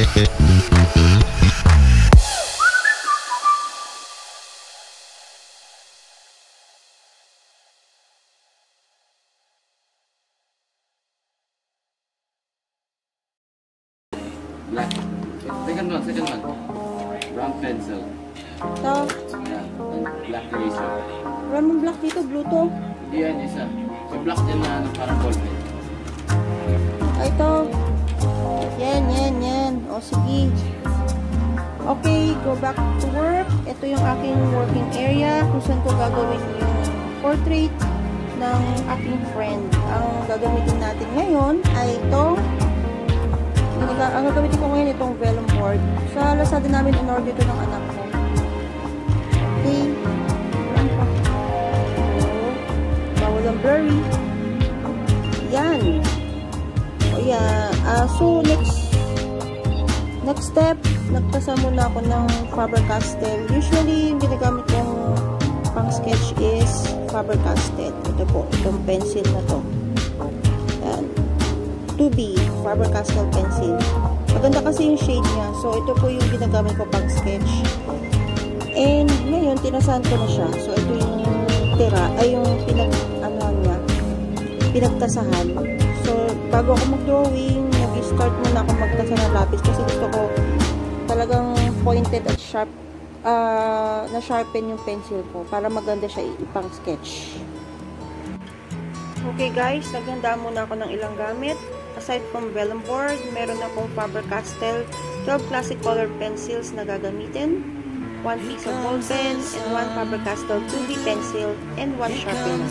Black. Second one, second one. Brown pencil. Ito. Yeah. And black eraser. Wala mong black dito, blue to. Hindi yan, isa. Yung black dyan na parang. Ah, ito. O, sige. Okay, go back to work. Ito yung aking working area kung saan ko gagawin yung portrait ng aking friend. Ang gagamitin natin ngayon ay itong ang gaga- ang gagamitin ko ngayon itong vellum board. Sa Lazada namin in-order ito ng anak ko. Okay. Bawal ang blurry. Yan. O yan. Ah, so, next next step, nagtasa muna ako ng Faber-Castell. Usually, yung ginagamit kong pang sketch is Faber-Castell. Ito po, itong pencil na to. Yan. 2B, Faber-Castell pencil. Maganda kasi yung shade niya. So, ito po yung ginagamit ko pang sketch. And, ngayon, tinasahan ko na siya. So, ito yung tira, ay yung pinag, ano niya, pinagtasahan. So, bago ako mag-drawing, nag-start muna ako magtasa ng lapis kasi gusto ko talagang pointed at sharp ah, na-sharpen yung pencil ko para maganda siya ipang sketch. Okay guys, naghanda muna ako ng ilang gamit Aside from vellum board, meron akong Faber-Castell 12 classic color pencils na gagamitin, one piece of ball pen, and one Faber-Castell 2B pencil, and one sharpener.